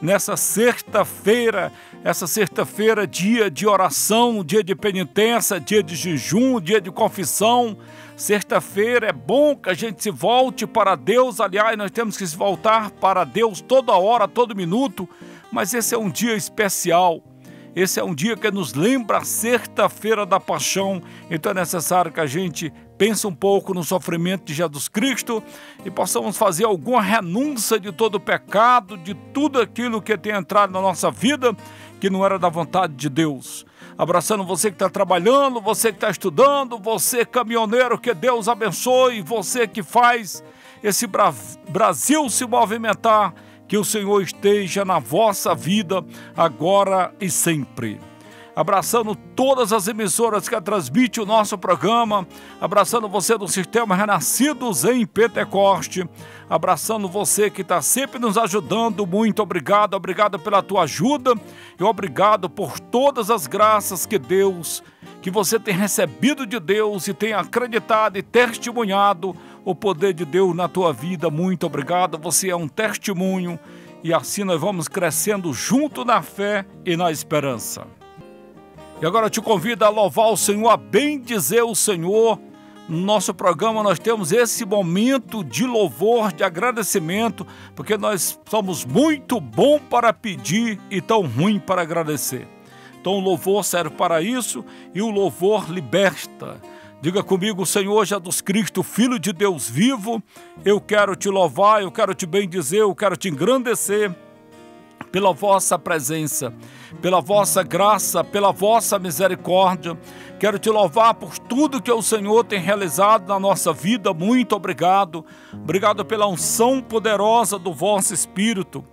nessa sexta-feira, essa sexta-feira, dia de oração, dia de penitência, dia de jejum, dia de confissão. Sexta-feira é bom que a gente se volte para Deus. Aliás, nós temos que se voltar para Deus toda hora, todo minuto. Mas esse é um dia especial. Esse é um dia que nos lembra a sexta-feira da paixão. Então é necessário que a gente pense um pouco no sofrimento de Jesus Cristo e possamos fazer alguma renúncia de todo o pecado, de tudo aquilo que tem entrado na nossa vida que não era da vontade de Deus abraçando você que está trabalhando, você que está estudando, você caminhoneiro, que Deus abençoe, você que faz esse Brasil se movimentar, que o Senhor esteja na vossa vida agora e sempre abraçando todas as emissoras que transmitem o nosso programa, abraçando você do Sistema Renascidos em Pentecoste, abraçando você que está sempre nos ajudando. Muito obrigado, obrigado pela tua ajuda e obrigado por todas as graças que Deus, que você tem recebido de Deus e tem acreditado e testemunhado o poder de Deus na tua vida. Muito obrigado, você é um testemunho e assim nós vamos crescendo junto na fé e na esperança. E agora eu te convido a louvar o Senhor, a bem dizer o Senhor. No nosso programa nós temos esse momento de louvor, de agradecimento, porque nós somos muito bom para pedir e tão ruim para agradecer. Então o louvor serve para isso e o louvor liberta. Diga comigo, Senhor Jesus Cristo, Filho de Deus vivo, eu quero te louvar, eu quero te bendizer, eu quero te engrandecer pela vossa presença, pela vossa graça, pela vossa misericórdia. Quero te louvar por tudo que o Senhor tem realizado na nossa vida. Muito obrigado. Obrigado pela unção poderosa do vosso Espírito.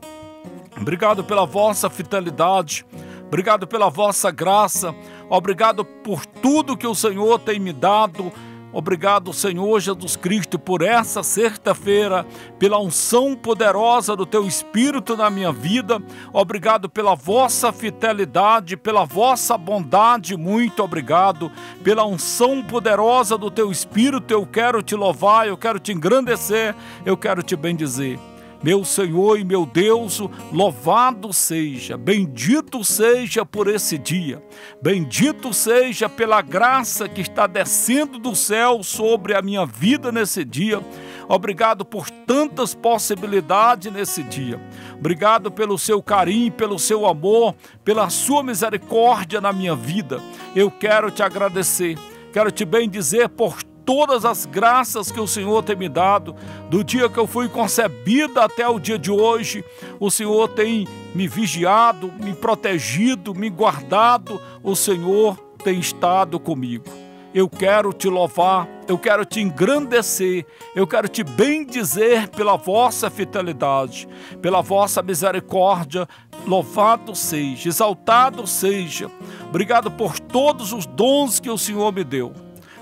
Obrigado pela vossa fidelidade. Obrigado pela vossa graça. Obrigado por tudo que o Senhor tem me dado Obrigado, Senhor Jesus Cristo, por essa sexta-feira, pela unção poderosa do Teu Espírito na minha vida. Obrigado pela vossa fidelidade, pela vossa bondade. Muito obrigado pela unção poderosa do Teu Espírito. Eu quero te louvar, eu quero te engrandecer, eu quero te bendizer. Meu Senhor e meu Deus, louvado seja, bendito seja por esse dia, bendito seja pela graça que está descendo do céu sobre a minha vida nesse dia. Obrigado por tantas possibilidades nesse dia. Obrigado pelo seu carinho, pelo seu amor, pela sua misericórdia na minha vida. Eu quero te agradecer. Quero te bem dizer por todas as graças que o Senhor tem me dado, do dia que eu fui concebida até o dia de hoje. O Senhor tem me vigiado, me protegido, me guardado. O Senhor tem estado comigo. Eu quero te louvar, eu quero te engrandecer, eu quero te bendizer pela vossa fidelidade, pela vossa misericórdia. Louvado seja, exaltado seja. Obrigado por todos os dons que o Senhor me deu.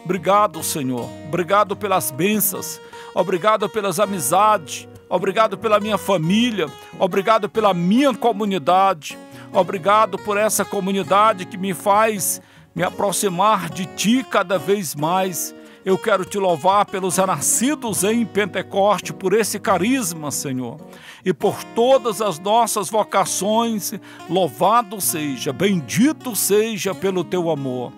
Obrigado, Senhor. Obrigado pelas bênçãos. Obrigado pelas amizades. Obrigado pela minha família. Obrigado pela minha comunidade. Obrigado por essa comunidade que me faz me aproximar de Ti cada vez mais. Eu quero te louvar pelos nascidos em Pentecoste, por esse carisma, Senhor, e por todas as nossas vocações. Louvado seja, bendito seja pelo teu amor.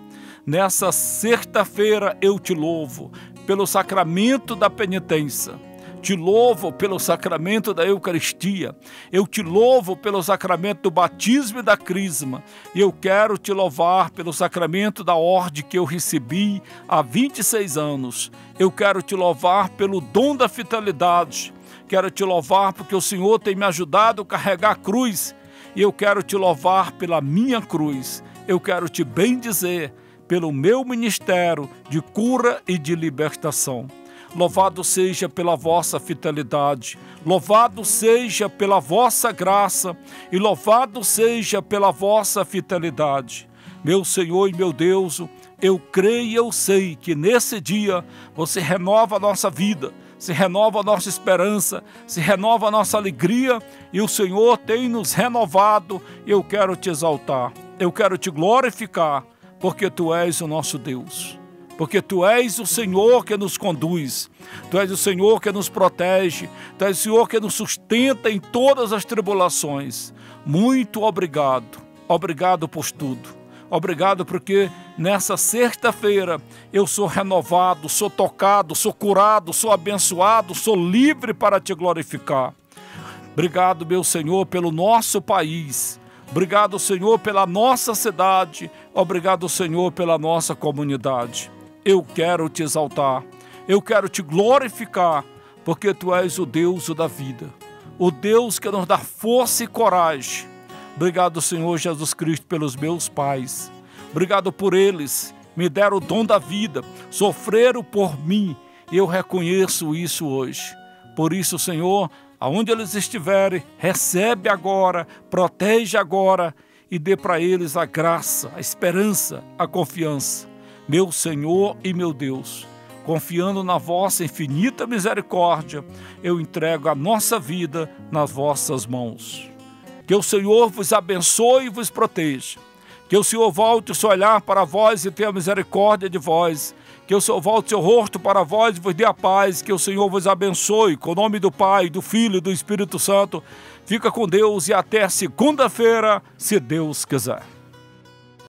Nessa sexta-feira eu te louvo pelo sacramento da penitência. Te louvo pelo sacramento da Eucaristia. Eu te louvo pelo sacramento do batismo e da crisma. E eu quero te louvar pelo sacramento da ordem que eu recebi há 26 anos. Eu quero te louvar pelo dom da fidelidade. Quero te louvar porque o Senhor tem me ajudado a carregar a cruz. E eu quero te louvar pela minha cruz. Eu quero te bendizer pelo meu ministério de cura e de libertação. Louvado seja pela vossa fidelidade, louvado seja pela vossa graça e louvado seja pela vossa fidelidade. Meu Senhor e meu Deus, eu creio e eu sei que nesse dia você renova a nossa vida, se renova a nossa esperança, se renova a nossa alegria e o Senhor tem nos renovado. Eu quero te exaltar, eu quero te glorificar porque tu és o nosso Deus. porque tu és o Senhor que nos conduz, tu és o Senhor que nos protege, tu és o Senhor que nos sustenta em todas as tribulações. Muito obrigado, obrigado por tudo. Obrigado porque nessa sexta-feira eu sou renovado, sou tocado, sou curado, sou abençoado, sou livre para te glorificar. Obrigado, meu Senhor, pelo nosso país. Obrigado, Senhor, pela nossa cidade. Obrigado, Senhor, pela nossa comunidade. Eu quero te exaltar, eu quero te glorificar, porque tu és o Deus da vida, o Deus que nos dá força e coragem. Obrigado, Senhor Jesus Cristo, pelos meus pais. Obrigado por eles, me deram o dom da vida, sofreram por mim, eu reconheço isso hoje. Por isso, Senhor, aonde eles estiverem, recebe agora, protege agora e dê para eles a graça, a esperança, a confiança meu Senhor e meu Deus. Confiando na vossa infinita misericórdia, eu entrego a nossa vida nas vossas mãos. Que o Senhor vos abençoe e vos proteja. Que o Senhor volte o seu olhar para vós e tenha misericórdia de vós. Que o Senhor volte seu rosto para vós e vos dê a paz. Que o Senhor vos abençoe. Com o nome do Pai, do Filho e do Espírito Santo. Fica com Deus e até segunda-feira, se Deus quiser.